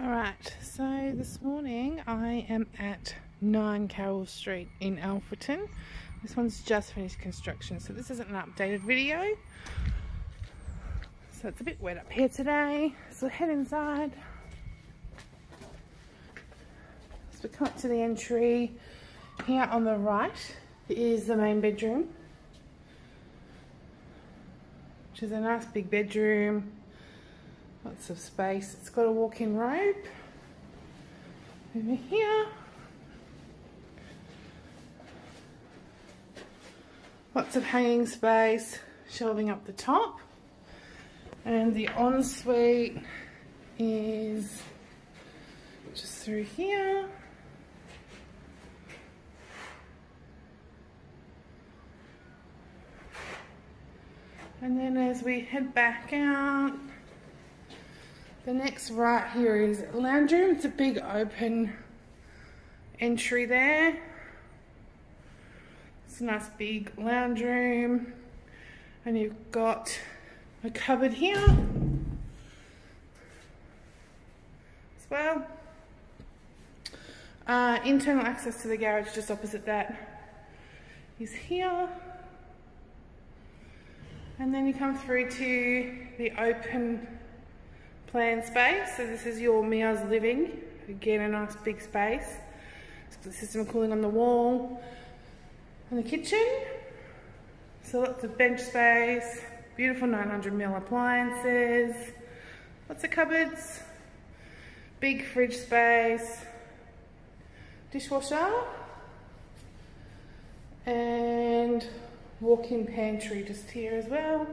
Alright, so this morning I am at 9 Karol Street in Alfredton. This one's just finished construction, so this isn't an updated video. So it's a bit wet up here today, so head inside. So we come up to the entry. Here on the right is the main bedroom, which is a nice big bedroom Lots of space. It's got a walk-in robe. Over here. Lots of hanging space, shelving up the top. And the ensuite is just through here. And then as we head back out, the next right here is lounge room. It's a big open entry there. It's a nice big lounge room. And you've got a cupboard here as well. Uh, internal access to the garage just opposite that is here. And then you come through to the open plan space. So this is your Mia's living. Again, a nice big space. the system cooling on the wall. And the kitchen. So lots of bench space. Beautiful 900ml appliances. Lots of cupboards. Big fridge space. Dishwasher. And walk-in pantry just here as well.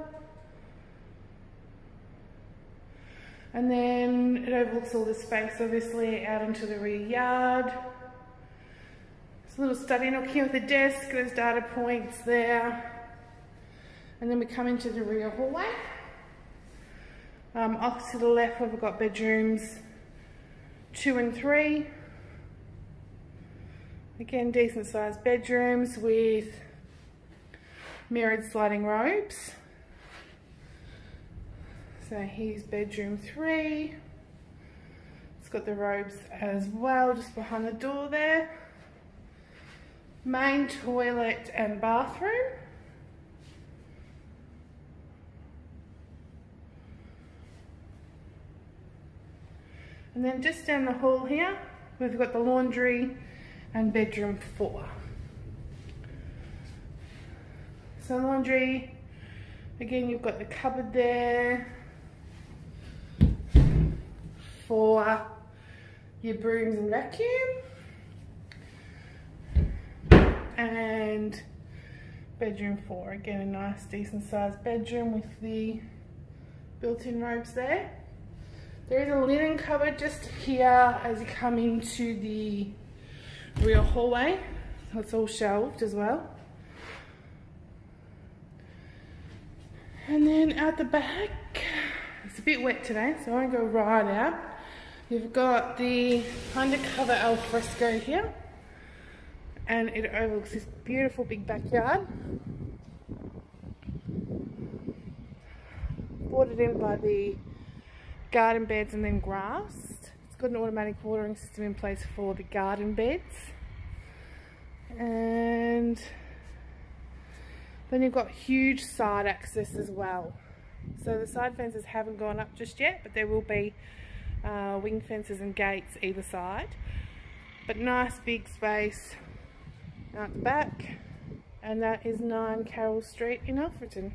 And then it overlooks all the space, obviously, out into the rear yard. It's a little study nook here with a desk, there's data points there. And then we come into the rear hallway. Um, off to the left, we've got bedrooms two and three. Again, decent sized bedrooms with mirrored sliding robes. So here's bedroom three. It's got the robes as well, just behind the door there. Main toilet and bathroom. And then just down the hall here, we've got the laundry and bedroom four. So laundry, again, you've got the cupboard there, for your brooms and vacuum. And bedroom four, again a nice decent sized bedroom with the built-in robes there. There is a linen cupboard just here as you come into the rear hallway. That's all shelved as well. And then at the back, it's a bit wet today, so I won't go right out. You've got the undercover alfresco here and it overlooks this beautiful big backyard. Watered in by the garden beds and then grassed. It's got an automatic watering system in place for the garden beds. And then you've got huge side access as well. So the side fences haven't gone up just yet, but there will be uh, wing fences and gates either side. But nice big space out the back. And that is 9 Karol Street in Alfredton.